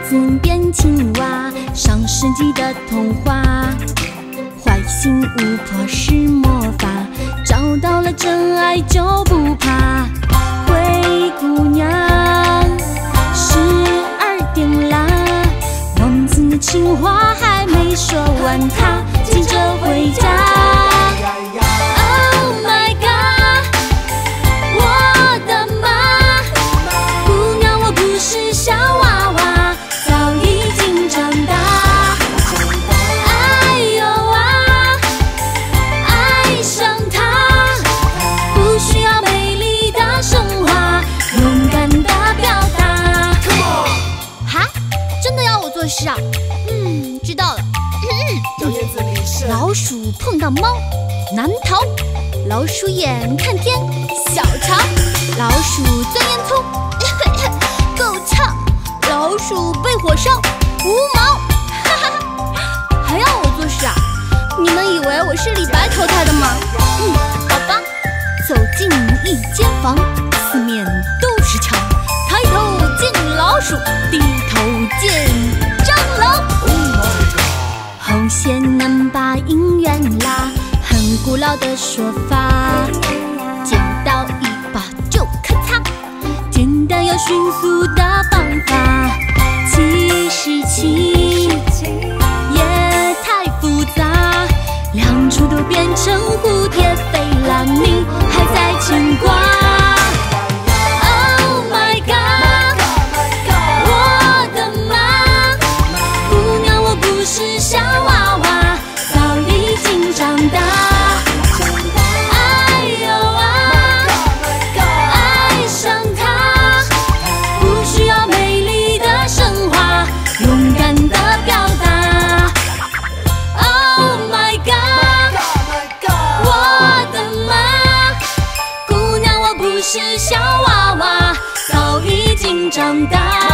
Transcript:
子变青蛙，上世纪的童话。坏心巫婆施魔法，找到了真爱就不怕。灰姑娘，十二点啦，王子的情话还没说完，他急着回家。嗯，知道了。老鼠碰到猫，难逃。老鼠眼看天，小瞧。老鼠钻烟囱，够呛。老鼠被火烧，无毛。哈哈，还要我做事啊？你们以为我是李白投胎的吗？嗯，好吧。走进一间房，四面都是墙，抬头见老鼠，低头见。红线能把姻缘拉，很古老的说法。捡到一把就咔嚓，简单又迅速的方法。其实情也太复杂，两处都变成蝴蝶飞了，你还在牵挂。长大。